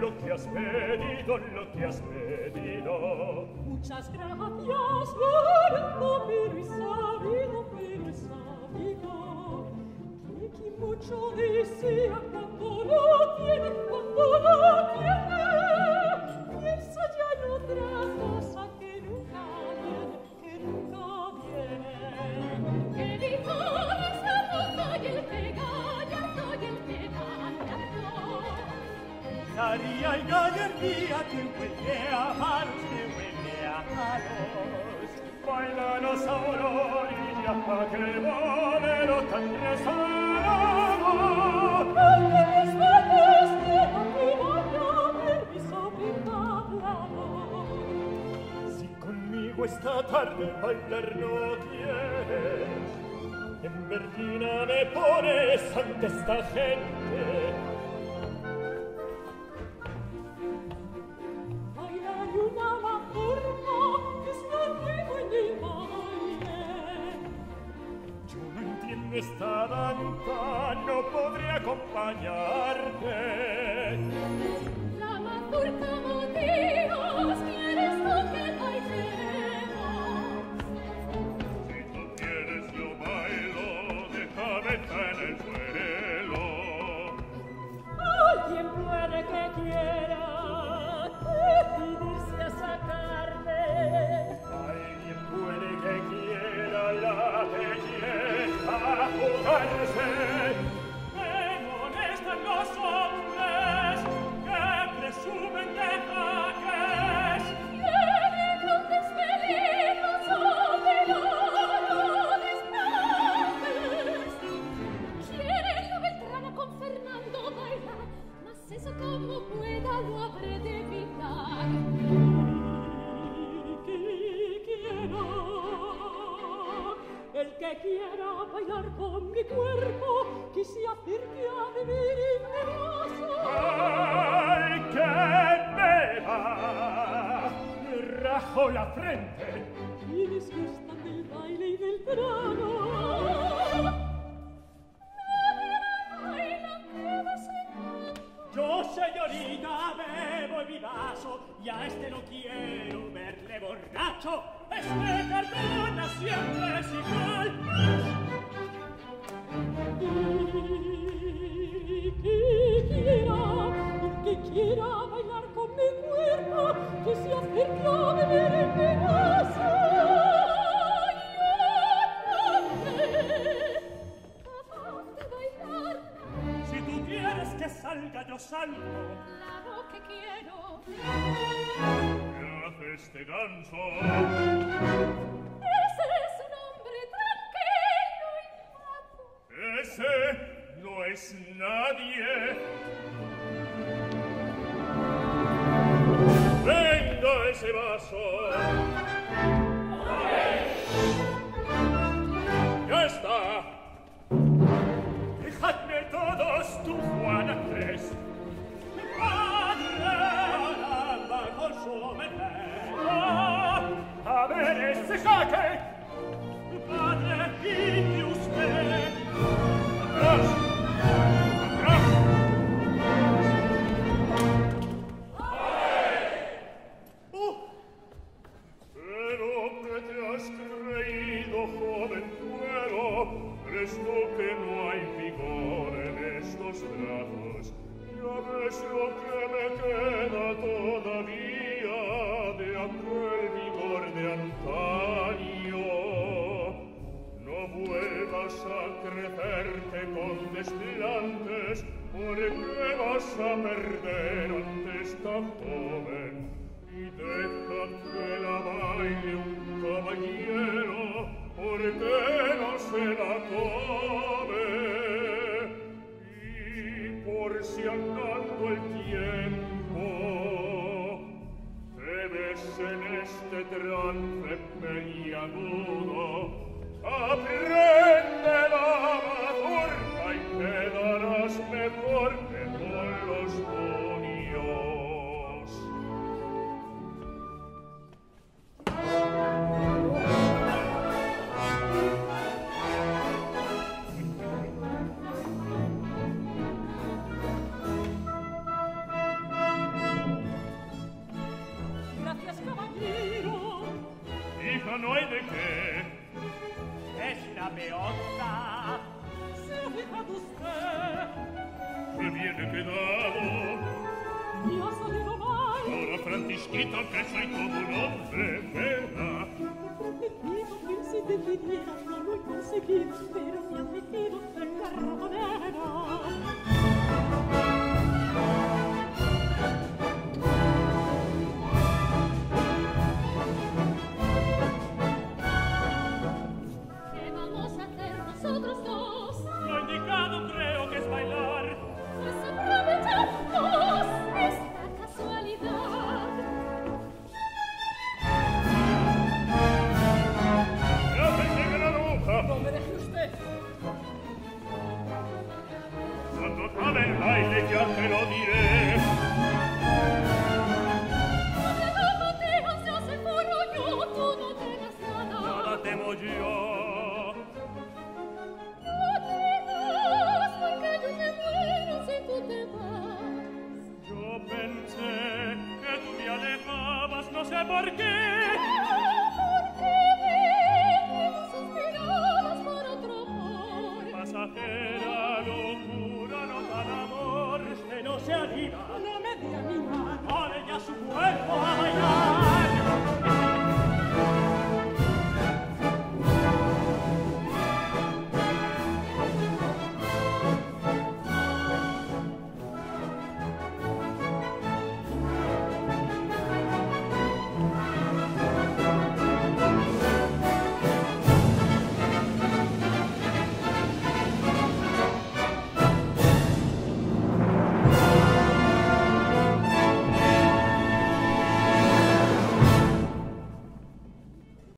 lo que has pedido, lo que has pedido. Muchas gracias, Lord, pero y sabido, pero y sabido. Que mucho desea cuando lo tiene, cuando lo tiene. Daría el gallardía que huelea malos, que huelea malos. Bailanos a orilla pa' que el bolero tan rezado. Aunque mis padres quieran mi boca, permiso brindado. Si conmigo esta tarde bailar no quieres, en Berlina me pones ante esta gente. esta danza no podré acompañarte. La mazurca motiva mi cuerpo chi si afferchi a venir invidioso ay che beva rajo la frente. Y mis salga, yo salgo. Claro que quiero. ¿Qué hace este ganso. Ese es un hombre tranquilo y guapo. Ese no es nadie. Venga ese vaso. resto che no hai vigore brazos. stratos io resto che me queda todavia de aquel vigor de antaño no vuelvas a crecerte con desplantes porque vas a perder antes tan joven y deja que la baile un caballero porque quella come Y i porsi accanto al tiempo temesse neste tranfe per gli amori leotta se ricade usted quel viene che davo. Io so di domani ora frantischita che sei come un ombre vera. L'obiettivo che si delinea non l'ho conseguito spero mi ammettino per carro Thank you. dai già te lo dire. Poteva poteva se se foro io tutto della strada no la temo io Yo pensé que tú me alejabas, no sé por qué